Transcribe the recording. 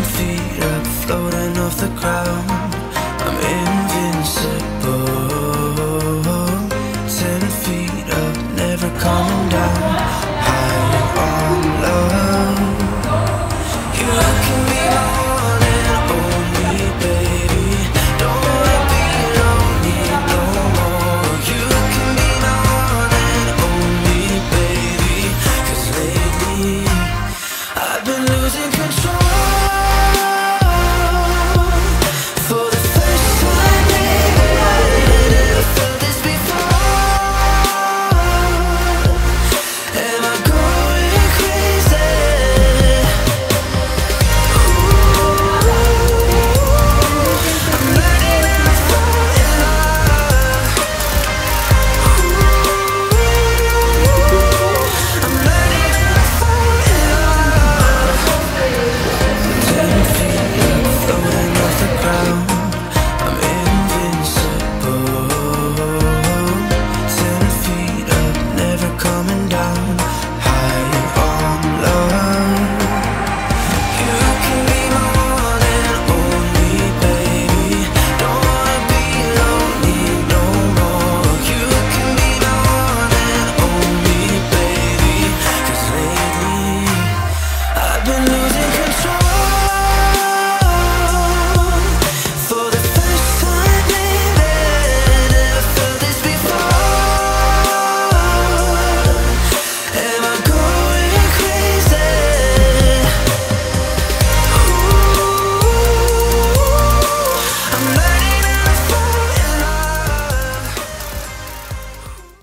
Ten feet up, floating off the ground. I'm invincible. Ten feet up, never coming down.